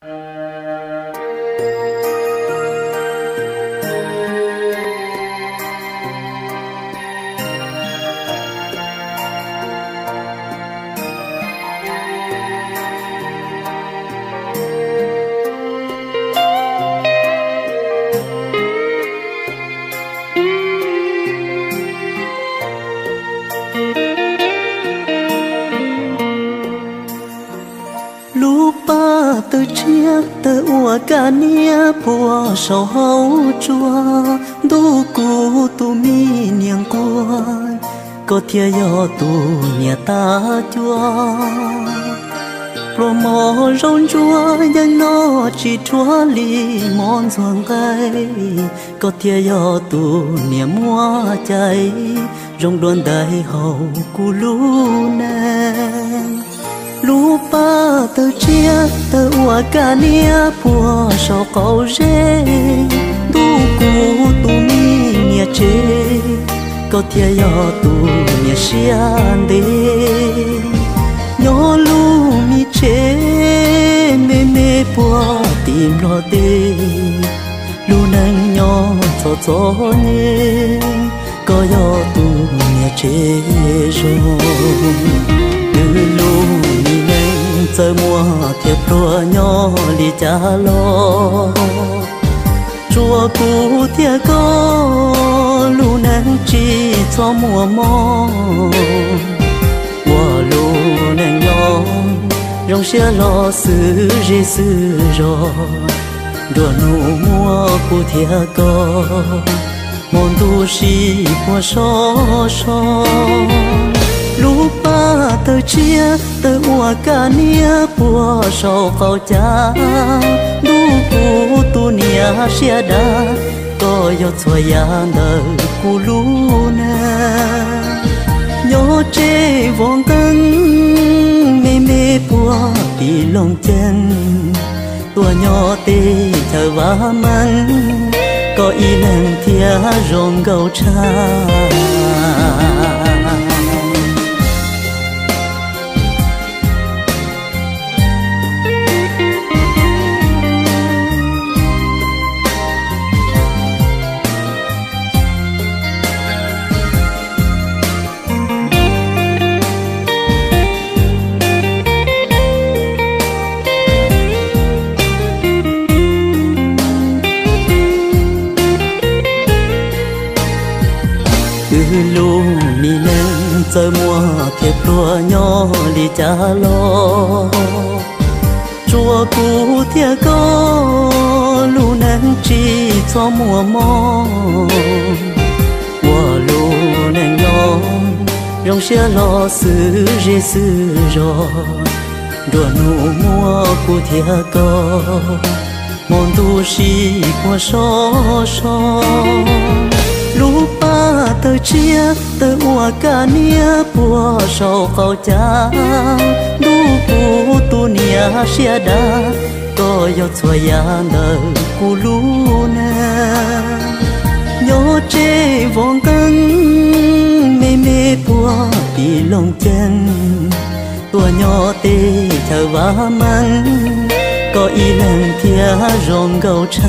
từ tự ua cả nia bùa sầu hấu chua, đu cú tu mi niang cua, có thia yo tu nhà ta chua. Pro mò rong chua, nhưng nó chỉ chua li mòn giòn cây, có thia yo tu nhà mua cháy rong đoan đại hậu cu lu nè. Lupa tơ chia tơ ua ca nia, pua so cầu rê. Tu cu, tu mi nia chê. Có thia yo, tu nia xian đê. Nhỏ lu mi chê, mê mê pua tìm lo đê. Lu nâng nhỏ cho cho nhé có yo, tu nia chê rồi sơ mua thiệp rùa nhỏ li cha lo chùa cũ thiệt có lu nén chi cho mùa mò mùa lu nén nhỏ rong xe lo sư rì sư rò đùa nụ mùa cũ thiệt có môn tu si qua so so lúc ba tờ chia tờ ua ca nia bùa sầu phao cha đu cu tu nia xia đa có yo chua ya nờ cu lu na nhớ chê vong cân mê mê bùa đi lòng chân tua nhỏ tê chờ vã măng có ý lần thia rong gầu cha nên giờ mùa thiệp đùa nhỏ đi cha lo chùa cũ thiệt có lu nén chi cho mùa mò mùa lu nén nhỏ rong xe lo xứ rê xứ rò. Đùa nụ mùa cũ thiệt có mòn tu si qua so so chia tờ ua ca nia bùa sầu khẩu cha. Đu cu tu nia xia đa, có yo chua ya nờ cu lu na yo chê vong cân, mê mê bùa đi lòng chân. Tua nhỏ tê chờ vã măng, có y lần thia rong gầu cha.